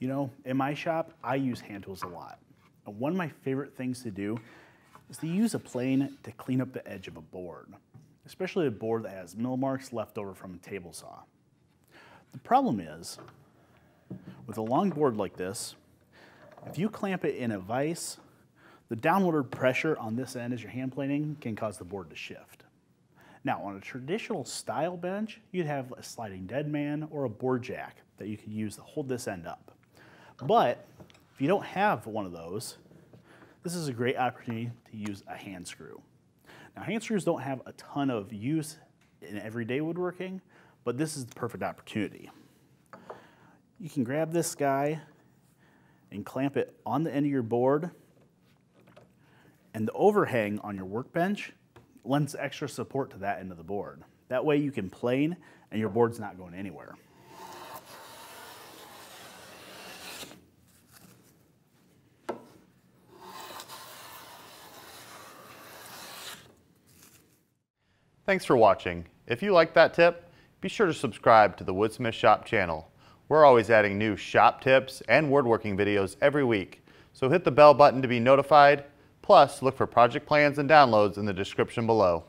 You know, in my shop, I use hand tools a lot. And one of my favorite things to do is to use a plane to clean up the edge of a board, especially a board that has mill marks left over from a table saw. The problem is, with a long board like this, if you clamp it in a vise, the downward pressure on this end as you're hand planing can cause the board to shift. Now, on a traditional style bench, you'd have a sliding dead man or a board jack that you could use to hold this end up. But if you don't have one of those, this is a great opportunity to use a hand screw. Now, hand screws don't have a ton of use in everyday woodworking, but this is the perfect opportunity. You can grab this guy and clamp it on the end of your board, and the overhang on your workbench lends extra support to that end of the board. That way you can plane and your board's not going anywhere. Thanks for watching. If you liked that tip, be sure to subscribe to the Woodsmith Shop channel. We're always adding new shop tips and woodworking videos every week, so hit the bell button to be notified, plus look for project plans and downloads in the description below.